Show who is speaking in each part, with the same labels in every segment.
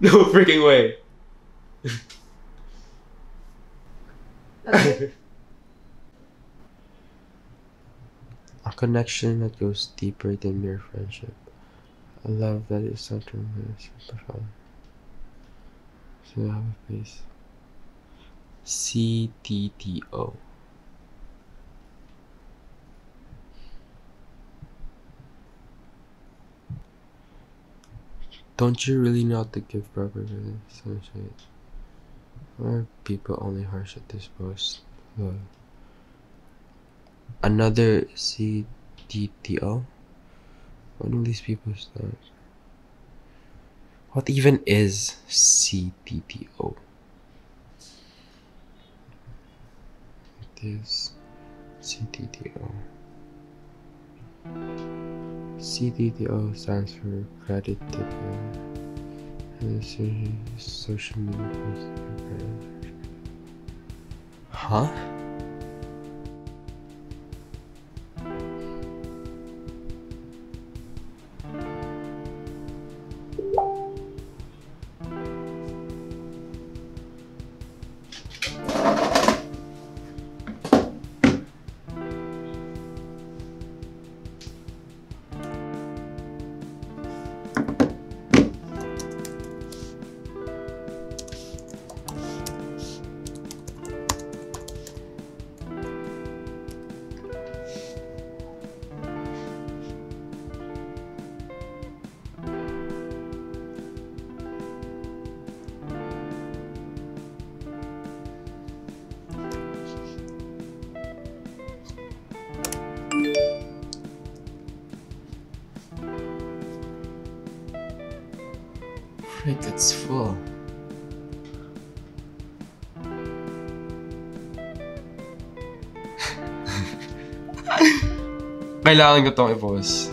Speaker 1: No freaking way.
Speaker 2: Okay.
Speaker 3: A connection that goes deeper than mere friendship. A love that is not romantic, but So I have a face. CTTO. Don't you really know how to give proper? Sunshine. Why are people only harsh at this post? Another CTTO? When will these people start? What even is CTTO? It is CTTO. CTTO stands for credit tipping. And social media posts. Huh? Frick, it's full. Kailangan ko tong i-post.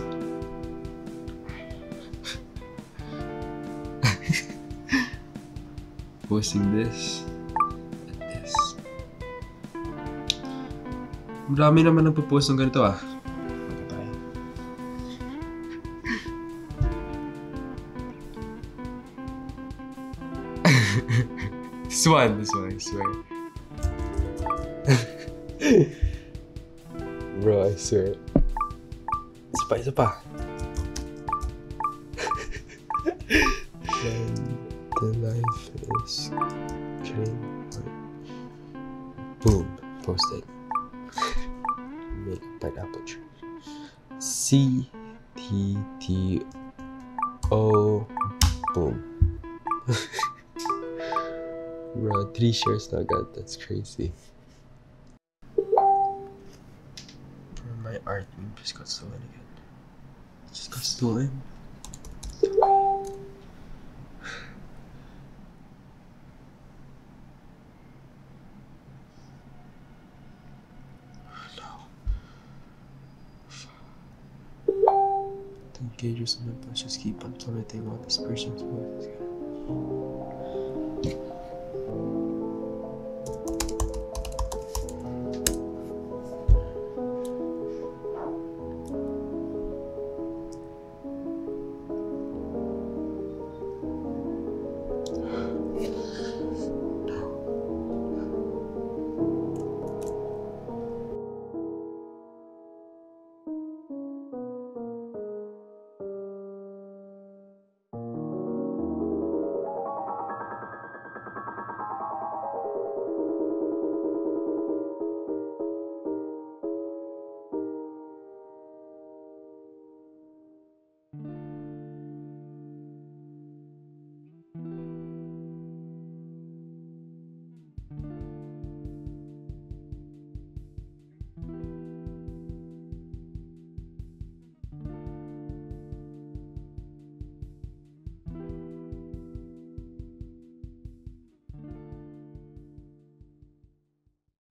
Speaker 3: Posting this. And this. Marami naman nagpo-post ng ganito ah. This one, this one, I swear. Bro, I swear. Isa pa, isa pa. When the life is train Boom, posted. Make a pineapple tree. C T T O boom. Bro, three shares na agad. That's crazy. Bro, my art just got stolen again. Just got stolen. Engagers on my just keep on plummeting while this person's voice